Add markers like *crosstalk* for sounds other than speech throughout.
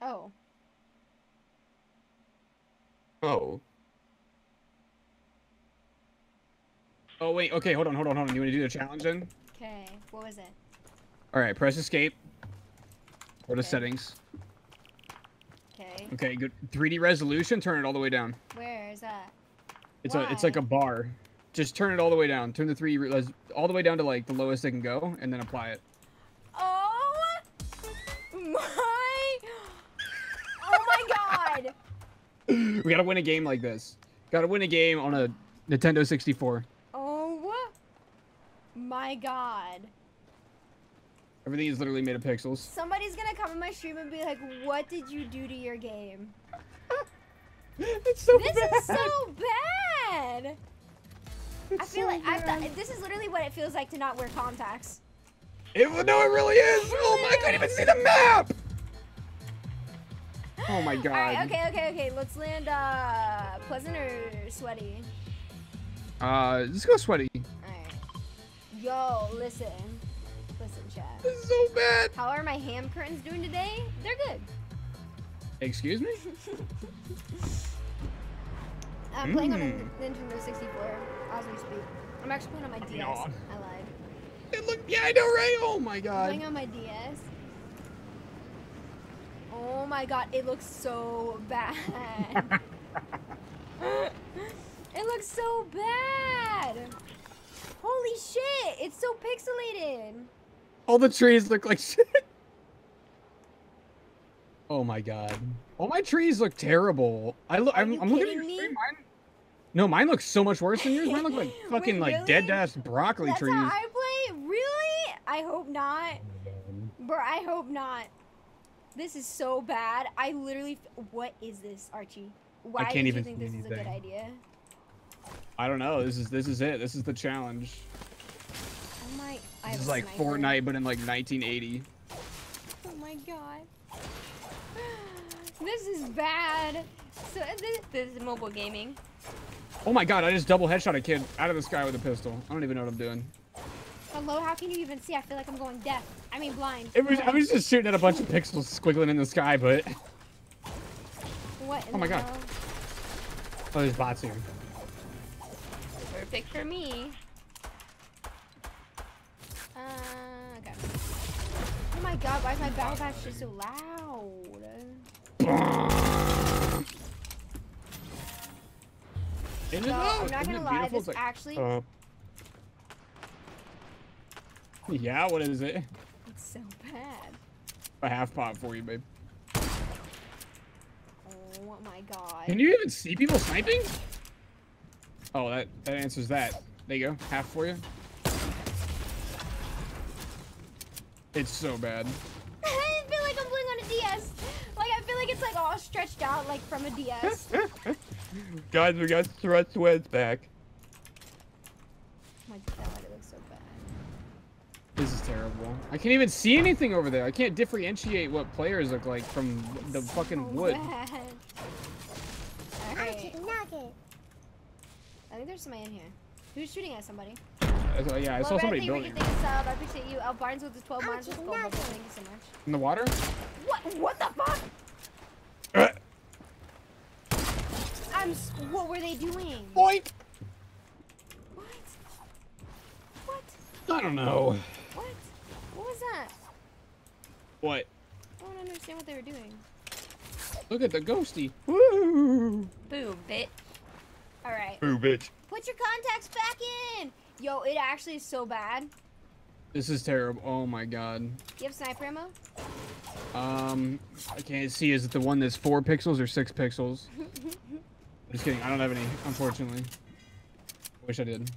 Oh. Oh. Oh wait, okay, hold on, hold on, hold on. You want to do the challenge then? Okay. What was it? All right, press escape. Go to Okay. settings. Okay. Okay, good. 3D resolution. Turn it all the way down. Where is that? It's a it's like a bar. Just turn it all the way down. Turn the 3D res- all the way down to like the lowest it can go, and then apply it. *laughs* we gotta win a game like this. Gotta win a game on a Nintendo 64. Oh my God! Everything is literally made of pixels. Somebody's gonna come in my stream and be like, "What did you do to your game?" *laughs* it's so bad. This bad. is so bad. I feel so like bad. th- this is literally what it feels like to not wear contacts. It, no, it really is. Oh my! I can't even see the map. Oh my god. All right, okay, okay, okay. Let's land uh pleasant or sweaty. Uh, let's go sweaty. All right. Yo, listen, listen, chat. This is so bad. How are my ham curtains doing today? They're good. Excuse me? *laughs* I'm playing on a Mm. Nintendo 64 as we speak. I'm actually playing on my DS. Yeah. I lied. It look. Yeah, I know, right? Oh my god. I'm god. playing on my DS. Oh my god, it looks so bad. *laughs* it looks so bad. Holy shit, it's so pixelated. All the trees look like shit. Oh my god. All my trees look terrible. I look. I'm, I'm looking at your screen. Mine. No, mine looks so much worse than yours. Mine look like *laughs* fucking Wait, like dead ass broccoli That's trees. how I play? Really? I hope not. Mm-hmm. Bro, I hope not. This is so bad. I literally. F- what is this, Archie? Why can't did even you think this is a good idea? I don't know. This is this is it. This is the challenge. Oh my. I This is like. Fortnite, but in like 1980. Oh my god. This is bad. So uh, this, this is mobile gaming. Oh my god! I just double headshot a kid out of the sky with a pistol. I don't even know what I'm doing. Hello, how can you even see? I feel like I'm going deaf. I mean blind. It was, I was just shooting at a bunch of pixels squiggling in the sky, but What? in Oh my the God. hell? oh, there's bots here. Perfect for me. Uh, okay. Oh my god, why is my battle pass just so loud? Isn't it No, though? I'm not Isn't gonna lie, this It's like- actually, Uh, *laughs* yeah, what is it? it's so bad. A half pot for you, babe. Oh my god. Can you even see people sniping? Oh, that that answers that. There you go, half for you. It's so bad. *laughs* I feel like I'm playing on a DS. Like I feel like it's like all stretched out like from a DS. *laughs* Guys, we got Threat Sweats back. Oh my god, it looks so bad. This is terrible. I can't even see anything over there. I can't differentiate what players look like from the fucking So wood. bad. I Alright. chicken nugget. I think there's somebody in here. Who's shooting at somebody? I saw- yeah, I saw Well, somebody Bradley, building Ricky, thank you sub. I appreciate you. El Barnes with the 12 I'm months. Just chicken go, nugget. Thank you so much. in the water. What? What the fuck? Uh, I'm. What were they doing? Boink. What? What? I don't know. What? What was that? What? I don't understand what they were doing. Look at the ghosty. Woo! Boo, bitch. All right. Boo, bitch. Put your contacts back in. Yo, it actually is so bad. This is terrible. Oh my god. You have sniper ammo? Um, I can't see. Is it the one that's four pixels or six pixels? *laughs* Just kidding. I don't have any, unfortunately. Wish I did.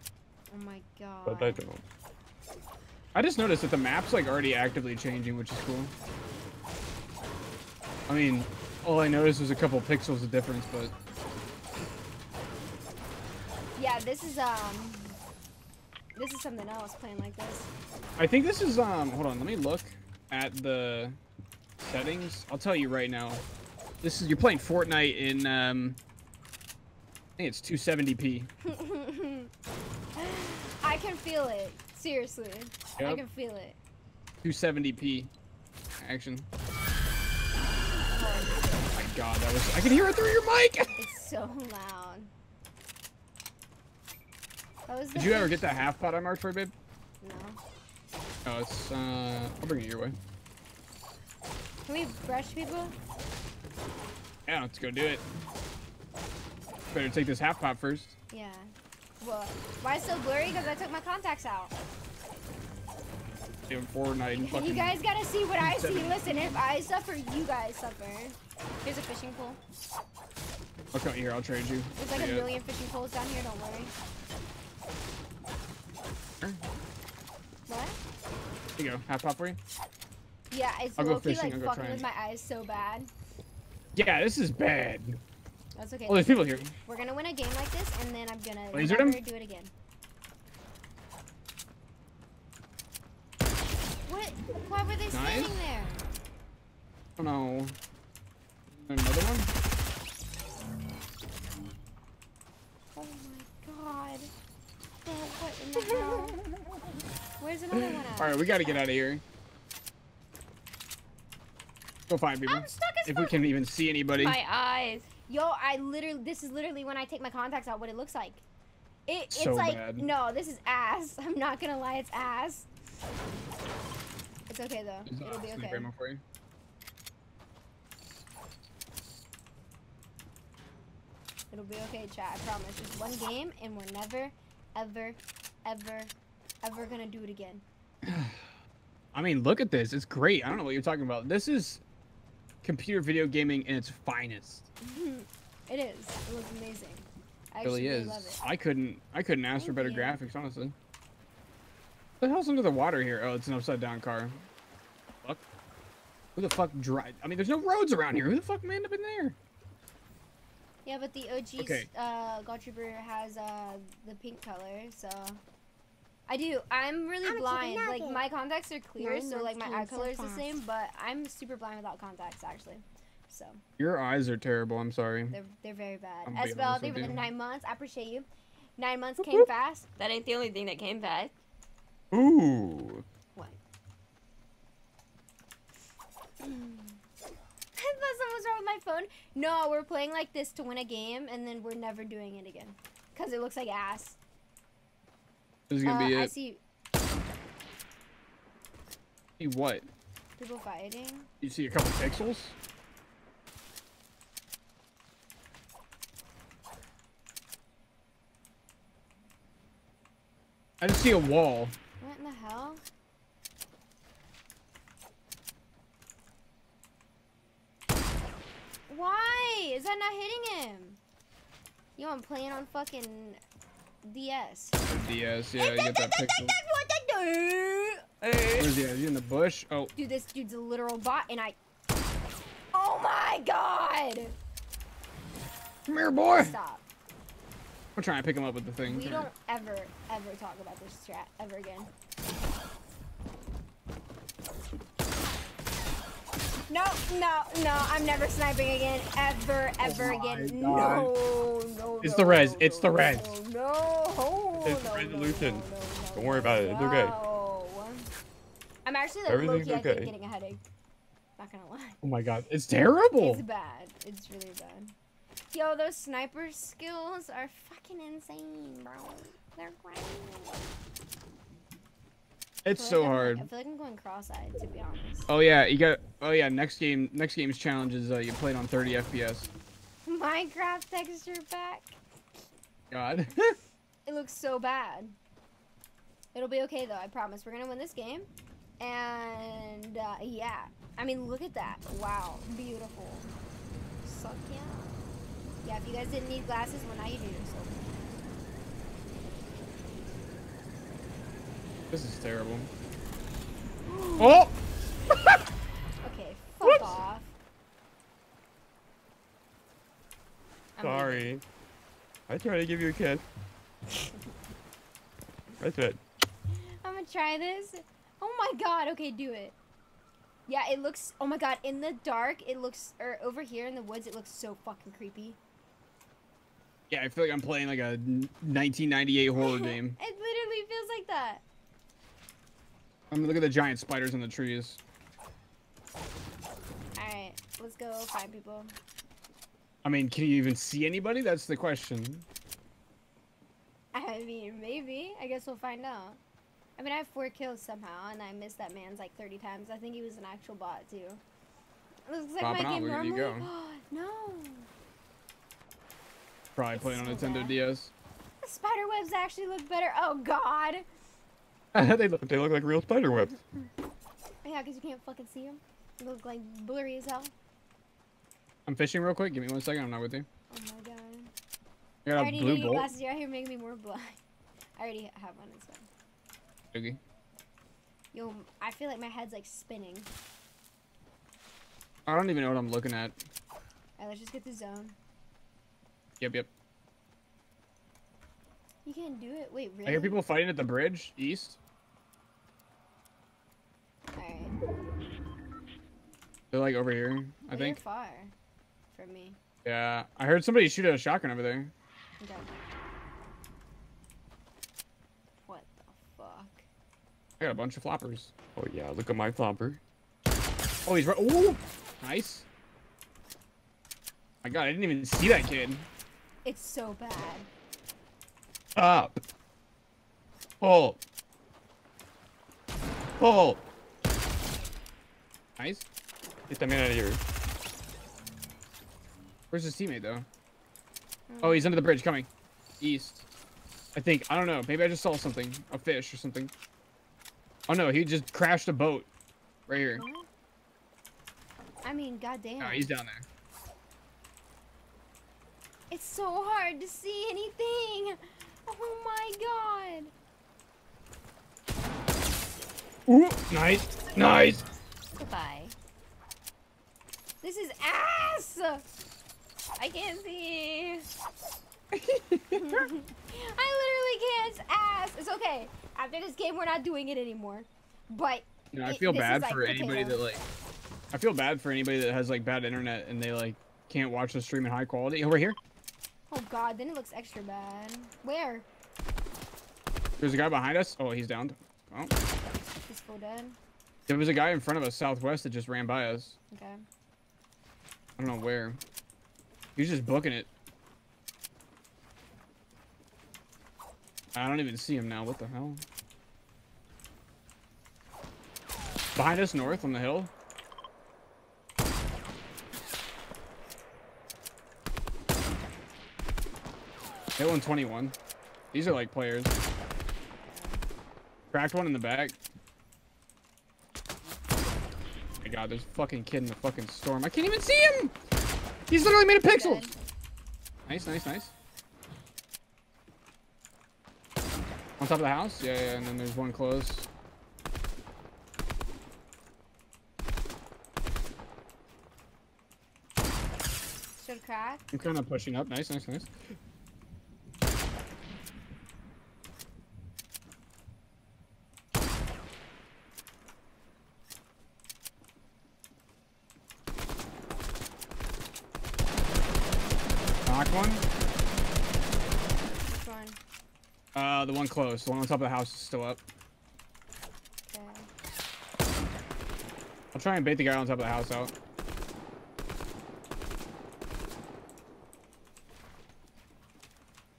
Oh my god. But I don't. I just noticed that the map's like already actively changing, which is cool. I mean, all I noticed was a couple pixels of difference, but Yeah, this is um. This is something else playing like this. I think this is um. Hold on, let me look at the settings. I'll tell you right now. This is you're playing Fortnite in um. I think it's 270p. *laughs* I can feel it. Seriously. I can feel it. 270p action. Oh, my god, that was. I can hear it through your mic. *laughs* it's so loud. That was Did you ever get that half pot I marked for, babe? No. Oh, it's. uh... I'll bring it your way. Can we brush people? Yeah, let's go do it. Better take this half pot first. Yeah. Well, why it's so blurry? Because I took my contacts out. Doing Fortnite and And fucking. you guys gotta see what I see. Listen, if I suffer, you guys suffer. Here's a fishing pole. I'll come here. I'll trade you. There's like a million fishing poles down here. Don't worry. What? Here you go. Half pot for you. Yeah, it's I'll low-key, fishing, like I'll fucking with my eyes so bad. Yeah, this is bad. That's okay. Oh, there's people here. We're gonna win a game like this, and then I'm gonna oh, Lasered never him? do it again. What? Why were they Nice. standing there? Oh no. Another one? Oh my god. Oh, what in the hell? *laughs* Where's another one at? Alright, we gotta get out of here. Go find people. I'm stuck as If we can even see anybody. My eyes. Yo, I literally, this is literally when I take my contacts out, what it looks like. It, it's So like, bad. no, this is ass. *laughs* I'm not gonna lie, it's ass. It's okay though. There's It'll be okay. for you. It'll be okay, chat. I promise. Just one game, and we're never, ever, ever, ever gonna do it again. *sighs* I mean, look at this. It's great. I don't know what you're talking about. This is computer video gaming in its finest. *laughs* it is. It looks amazing. I It really is. love it. I couldn't. I couldn't ask for better you. graphics, honestly. What the hell's under the water here? Oh, it's an upside down car. Fuck. Who the fuck drive? I mean, there's no roads around here. Who the fuck manned up in there? Yeah, but the OG Okay. uh, Ghoul Trooper has uh, the pink color, so. I do. I'm really I'm blind. Like my contacts are clear, Nine so like my eye came so color is the same, but I'm super blind without contacts actually. So Your eyes are terrible. I'm sorry. they're they're very bad. I'm being Esbel, honest thank you with for the you. nine months. I appreciate you. Nine months came fast. That ain't the only thing that came fast. Ooh. What? *clears throat* I thought something was wrong with my phone. No, we're playing like this to win a game, and then we're never doing it again. Because it looks like ass. This is gonna Uh, be I it. see See what? people fighting. You see a couple pixels? I just see a wall. What in the hell? Why? Is that not hitting him? Yo, I'm playing on fucking DS. DS, yeah, you get that pixel. Where's he at? Is he in the bush? Oh, Dude, this dude's a literal bot, and I. Oh my god! come here, boy. Stop. I'm trying to pick him up with the thing. We don't ever, ever talk about this strat ever again. No, no, no, I'm never sniping again. Ever, ever Oh again. God. No, no, It's no, the res, no, it's the no, res. No, no, It's no, resolution. no, no, no, Don't worry about it, it's okay. I'm actually like Everything's low-key, I think, getting a headache. Not gonna lie. Oh my god, it's terrible. It's bad. It's really bad. Yo, those sniper skills are fucking insane, bro. They're great. It's so like hard. I feel like I'm going cross-eyed, to be honest. Oh yeah, you got. Oh yeah, next game. Next game's challenge is uh, you played on 30 FPS. Minecraft texture pack. God. *laughs* It looks so bad. It'll be okay though. I promise. We're gonna win this game. And uh, yeah, I mean, look at that. Wow, beautiful. Suck yeah. Yeah, if you guys didn't need glasses, well now you do. So this is terrible. *gasps* Oh! okay, fuck Whoops. off. I'm Sorry. I tried to give you a kiss. That's it. I'm gonna try this. Oh my god, okay, do it. Yeah, it looks, oh my god, in the dark, it looks, or over here in the woods, it looks so fucking creepy. Yeah, I feel like I'm playing like a 1998 horror *laughs* game. It literally feels like that. I mean, look at the giant spiders in the trees. Alright, let's go find people. I mean, can you even see anybody? That's the question. I mean, maybe. I guess we'll find out. I mean, I have four kills somehow, and I missed that man's like 30 times. I think he was an actual bot too. It looks like Popping my game normally. you *gasps* no. Probably It's playing on so Nintendo bad. DS. The spider webs actually look better. Oh God. *laughs* they look. They look like real spider webs. Yeah, because you can't fucking see them. They look like blurry as hell. I'm fishing real quick. Give me one second. I'm not with you. Oh my God. I I got a already blue you bolt. glasses. You're out here making me more blind. *laughs* I already have one. It's fine. Okay. Yo, I feel like my head's like spinning. I don't even know what I'm looking at. Alright, let's just get the zone. Yep, yep. You can't do it. Wait, really? I hear people fighting at the bridge east. Alright. They're like over here, I Oh, you're think. far from me. Yeah, I heard somebody shoot a shotgun over there. Okay. What the fuck? I got a bunch of floppers. Oh yeah, look at my flopper. Oh, he's right. Ooh, nice. My God, I didn't even see that kid. It's so bad. Up. Pull. Pull. Nice. Get that man out of here. Where's his teammate though? Hmm. Oh, he's under the bridge coming. East. I think. I don't know. Maybe I just saw something. A fish or something. Oh no, he just crashed a boat. Right here. What? I mean, goddamn. No, he's down there. It's so hard to see anything. Oh my god. Ooh, nice. Nice. Goodbye. This is ass. I can't see. *laughs* I literally can't. It's ass. It's okay. After this game, we're not doing it anymore. But You know, I feel this is bad like for anybody potato. that like. I feel bad for anybody that has like bad internet and they like can't watch the stream in high quality. Over here, oh god, then it looks extra bad. Where? there's a guy behind us. Oh, he's downed. Oh, He's full dead. there was a guy in front of us southwest that just ran by us. Okay. I don't know where. He's just booking it. I don't even see him now. What the hell? Behind us north on the hill. Hit 121. These are like players. Cracked one in the back. Oh my god, there's a fucking kid in the fucking storm. I can't even see him! He's literally made of pixels! Nice, nice, nice. On top of the house? Yeah, yeah, and then there's one close. Should crack. I'm kind of pushing up. Nice, nice, nice. Knock one. Which one? Uh, the one close. The one on top of the house is still up. Okay. I'll try and bait the guy on top of the house out.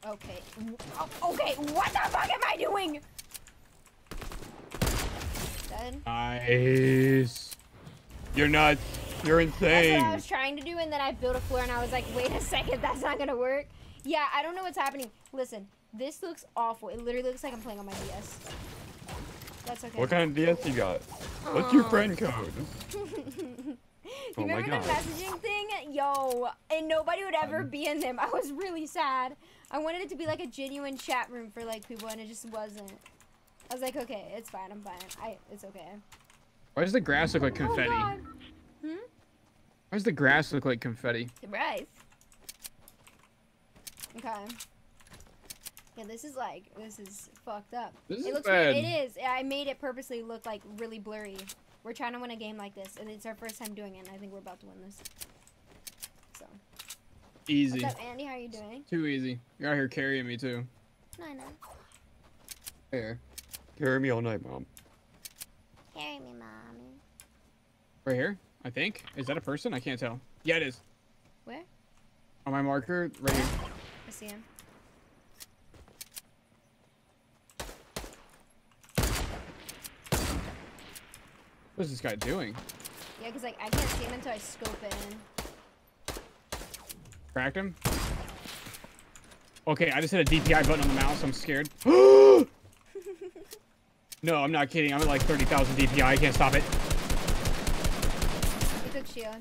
Okay. oh, Okay, what the fuck am I doing? Dead. Nice. You're nuts. You're insane. That's what I was trying to do, and then I built a floor, and I was like, wait a second, that's not gonna work. Yeah, I don't know what's happening. Listen, this looks awful. It literally looks like I'm playing on my DS. That's okay. What kind of DS you got? What's your friend code? *laughs* you Oh my remember the messaging thing? Yo, and nobody would ever be in them. I was really sad. I wanted it to be like a genuine chat room for like people, and it just wasn't. I was like, okay, it's fine. I'm fine. I, it's okay. Why does the grass look like confetti? Oh God. Hmm. Why does the grass look like confetti? Surprise. Okay. Yeah, this is like this is fucked up. This it is looks bad. weird. It is. I made it purposely look like really blurry. We're trying to win a game like this, and it's our first time doing it. And I think we're about to win this. So, Easy. what's up, Andy? How are you doing? Too easy. You're out here carrying me too. No, no. There. Carry me all night, mom. Carry me, mommy. Right here? I think. Is that a person? I can't tell. Yeah, it is. Where? On my marker, right here. I see him. What is this guy doing? Yeah, because like I can't see him until I scope in. Cracked him? Okay, I just hit a DPI button on the mouse. I'm scared. *gasps* no, I'm not kidding. I'm at like 30,000 DPI. I can't stop it. He took shield.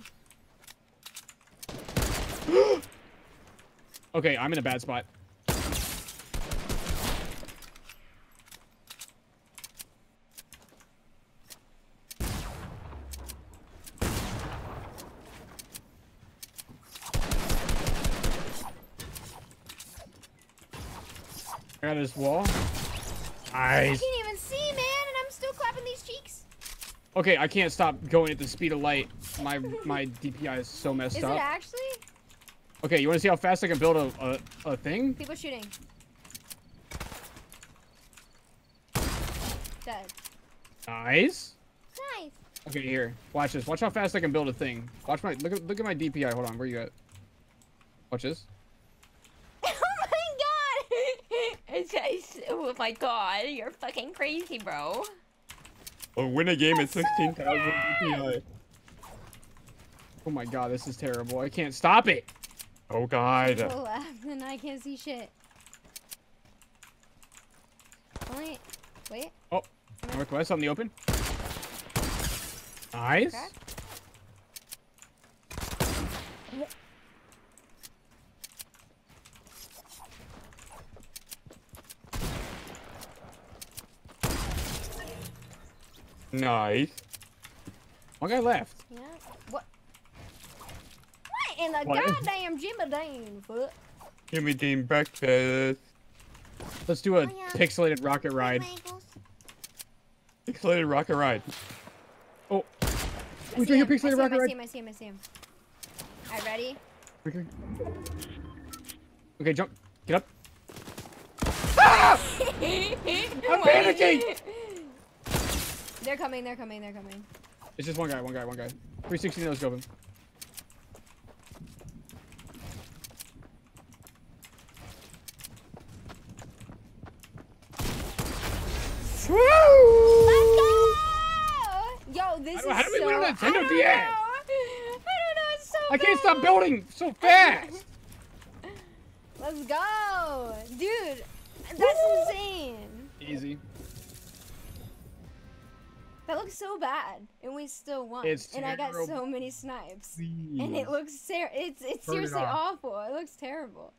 *gasps* Okay, I'm in a bad spot. I got his wall. I can't even see, man, and I'm still clapping these cheeks. Okay, I can't stop going at the speed of light. My my *laughs* DPI is so messed Is up. it actually? Okay, you want to see how fast I can build a, a, a thing? People shooting. Dead. Nice. Nice. Okay, here. Watch this. Watch how fast I can build a thing. Watch my look at look at my DPI. Hold on, where you at? Watch this. oh my god! It's, it's, oh my god, you're fucking crazy, bro. Oh, win a game at That's so 16,000 fast. DPI. Oh my god, this is terrible. I can't stop it. Oh god. Go left, and I can't see shit. Only, wait. Oh, northwest on the open. Nice. Crack. Nice. One guy left. Yeah. What? What in the What? goddamn Jimadane foot? Give me team breakfast. Let's do a Oh, yeah. pixelated rocket ride. Pixelated rocket ride. Oh, I we doing a him, I see pixelated him, rocket I ride. see him, I see him, I see him. Alright, ready? Okay. Okay, jump. Get up. Ah! *laughs* I'm panicking! *laughs* They're coming, they're coming, they're coming. It's just one guy, one guy, one guy. 360 no scope him. Woo! Let's go! Yo, this How is how do we so... win on I Nintendo don't DS? know. I don't know, it's so I can't stop building so fast. *laughs* Let's go! Dude, that's insane. Easy. That looks so bad, and we still won. It's and I got so many snipes. And it looks ser- it's it's Turn seriously off. awful. It looks terrible.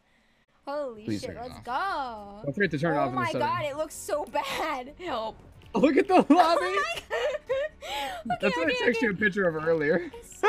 Holy Please shit, let's go. Don't forget to turn it oh off in the my setting. god, it looks so bad. Help. Look at the *laughs* oh lobby. Oh my god. okay, That's what okay, I texted okay. you a picture of earlier. It's so